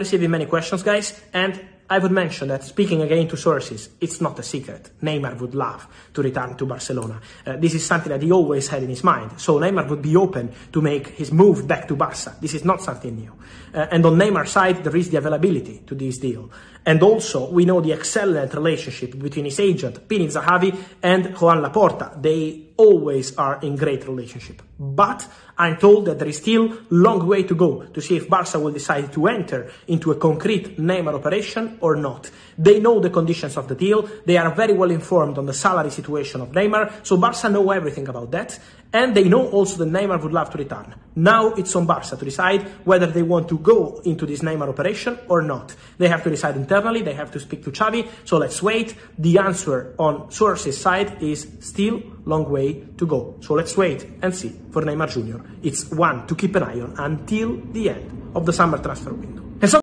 receiving many questions, guys, and I would mention that speaking again to sources, it's not a secret. Neymar would love to return to Barcelona. Uh, this is something that he always had in his mind. So Neymar would be open to make his move back to Barca. This is not something new. Uh, and on Neymar's side, there is the availability to this deal. And also, we know the excellent relationship between his agent, Pini Zahavi, and Joan Laporta. They always are in great relationship. But I'm told that there is still long way to go to see if Barca will decide to enter into a concrete Neymar operation or not. They know the conditions of the deal. They are very well informed on the salary situation of Neymar. So Barca know everything about that. And they know also that Neymar would love to return. Now it's on Barca to decide whether they want to go into this Neymar operation or not. They have to decide internally, they have to speak to Xavi, so let's wait. The answer on sources side is still long way to go. So let's wait and see for Neymar Jr. It's one to keep an eye on until the end of the summer transfer window.